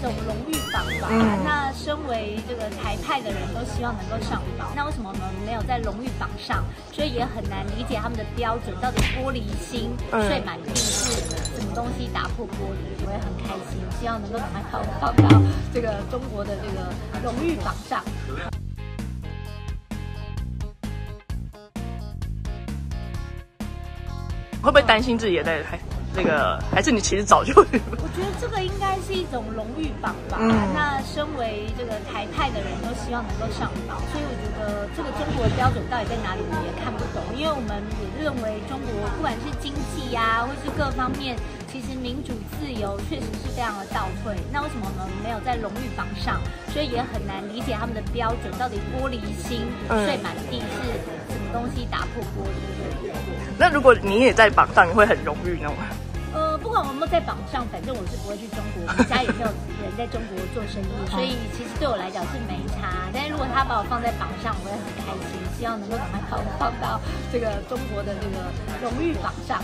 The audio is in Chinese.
种荣誉榜吧。那身为这个台派的人都希望能够上榜，那为什么我们没有在荣誉榜上？所以也很难理解他们的标准到底玻璃心碎满地是什么东西打破玻璃？我也很开心，希望能够把它放放到这个中国的这个荣誉榜上。会不会担心自己也在还那个？还是你其实早就？我觉得这个应该是一种荣誉榜吧。那身为这个台派的人都希望能够上榜，所以我觉得这个中国的标准到底在哪里，我们也看不懂。因为我们也认为中国不管是经济呀，或是各方面，其实民主自由确实是非常的倒退。那为什么我们没有在荣誉榜上？所以也很难理解他们的标准到底玻璃心碎满地是东西打破玻璃？那如果你也在榜上，你会很荣誉，吗？呃，不管我们在榜上，反正我是不会去中国，我们家也没有人在中国做生意，所以其实对我来讲是没差。但是如果他把我放在榜上，我会很开心，希望能够把它放放到这个中国的这个荣誉榜上。